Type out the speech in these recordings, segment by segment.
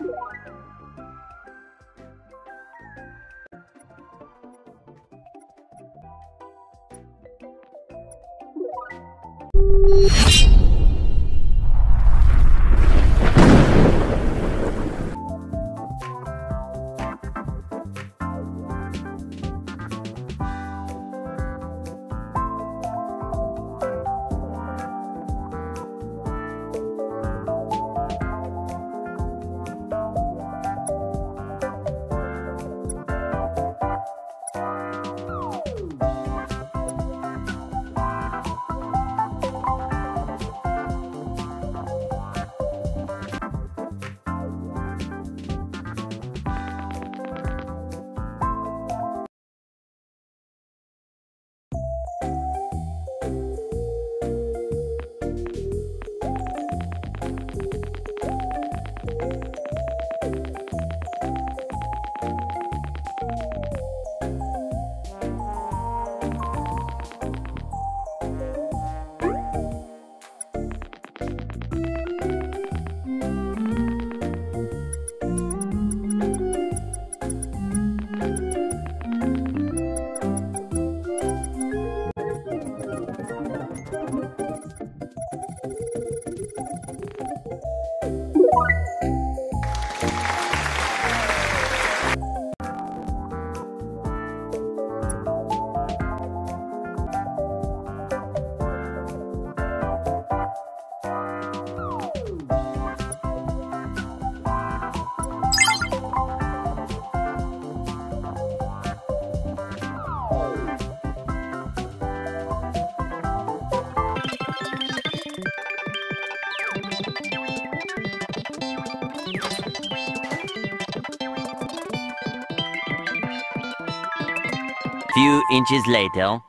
you Few inches later.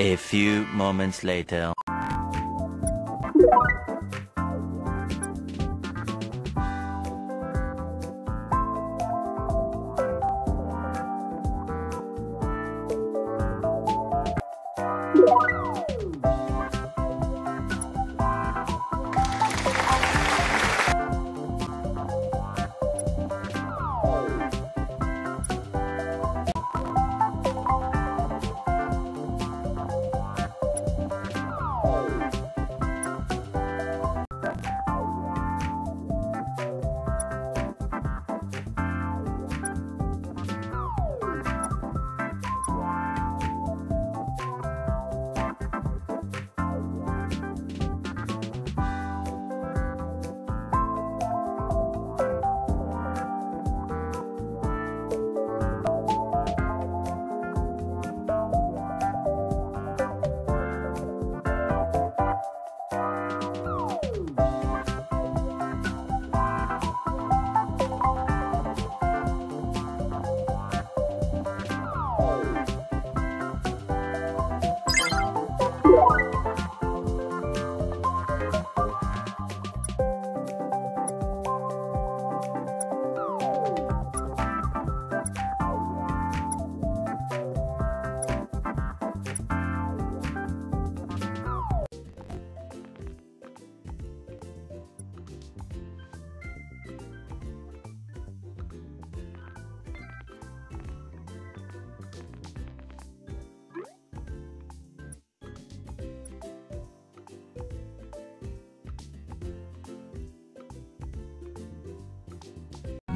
A few moments later.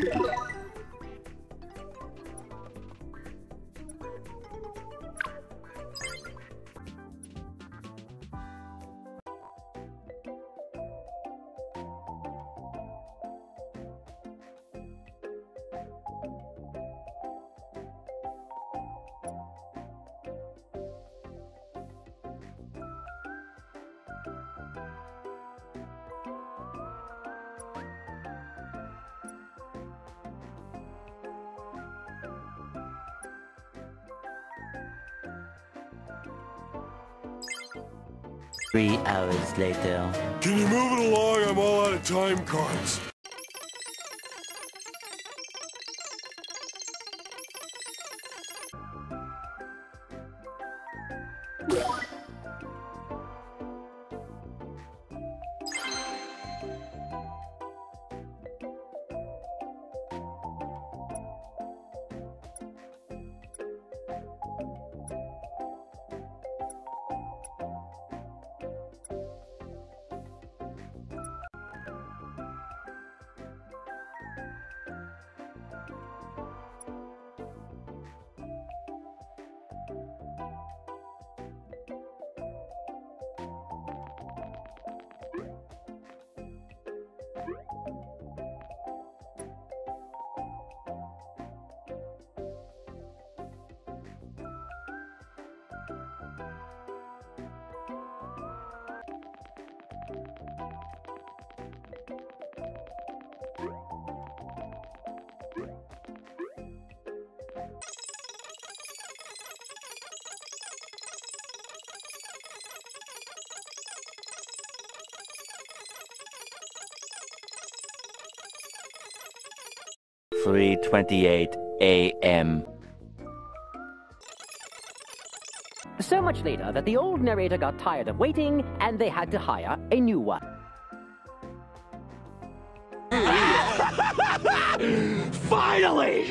Yeah. Three hours later. Can you move it along? I'm all out of time cards. Three twenty-eight a.m. So much later that the old narrator got tired of waiting and they had to hire a new one. Finally!